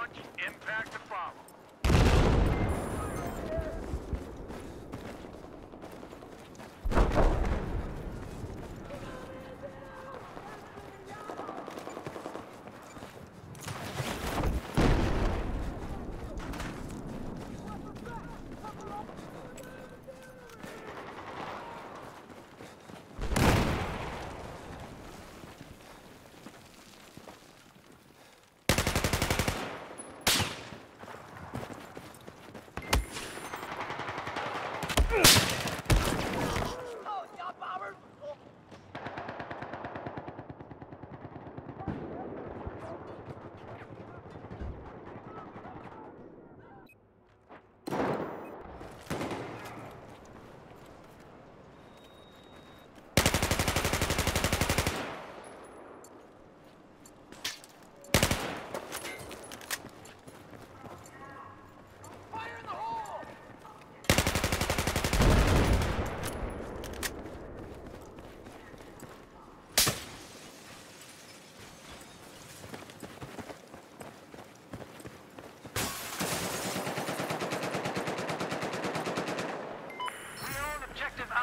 launch. Impact to follow.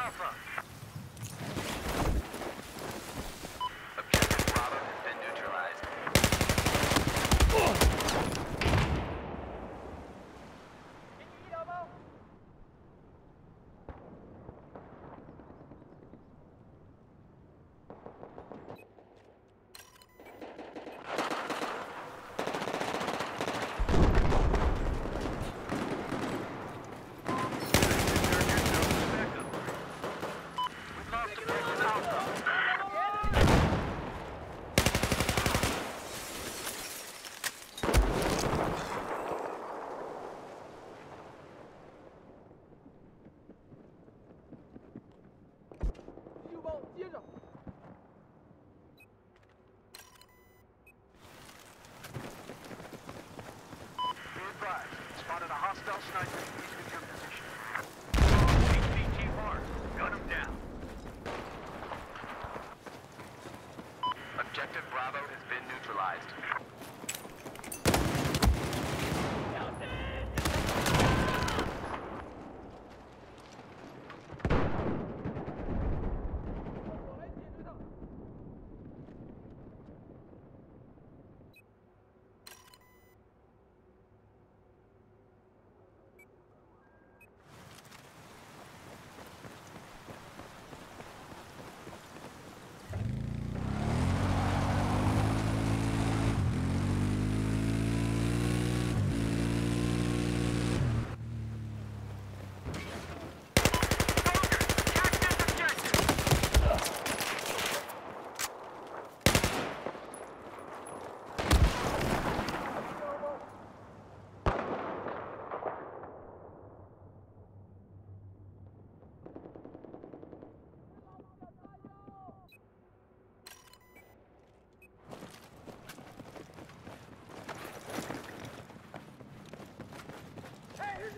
Alpha. Objective Bravo has been neutralized. We've lost objective Alpha. Be advised. Spotted a hostile sniper. With your position. Him down. Objective Bravo has been neutralized.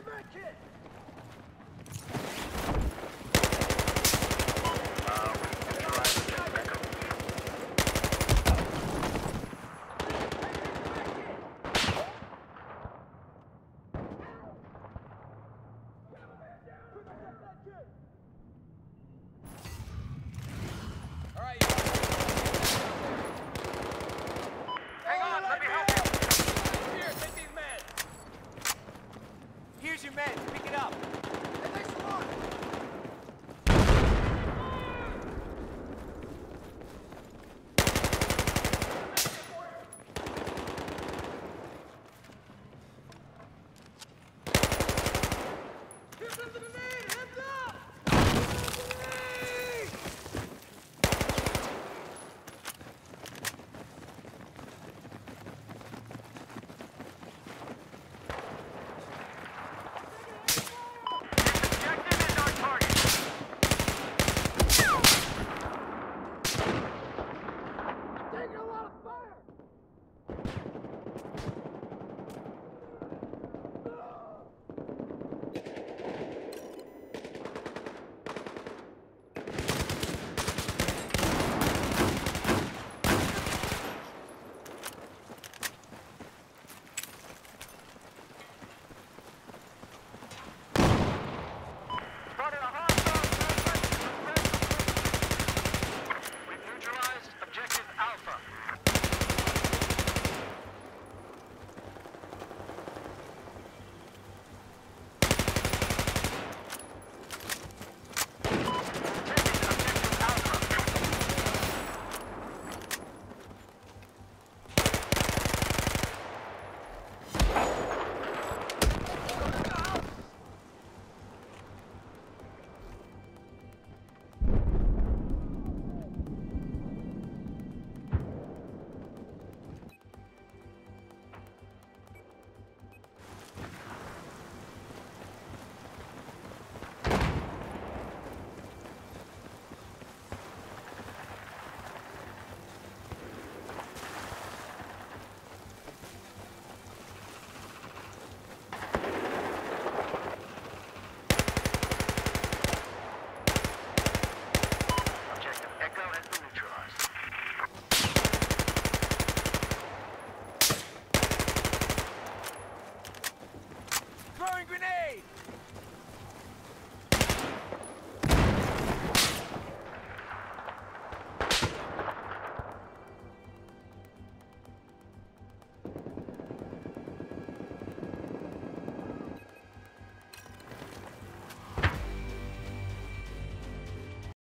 Uh, Here's your meds. Pick it up.